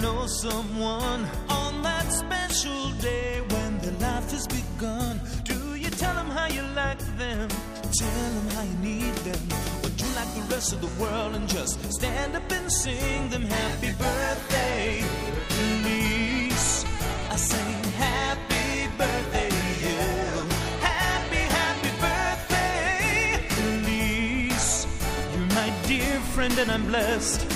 Know someone on that special day when their life has begun? Do you tell them how you like them? Tell them how you need them? Would you like the rest of the world and just stand up and sing them happy birthday? Elise, I sing happy birthday. yeah. Happy, happy birthday. Elise, you're my dear friend and I'm blessed.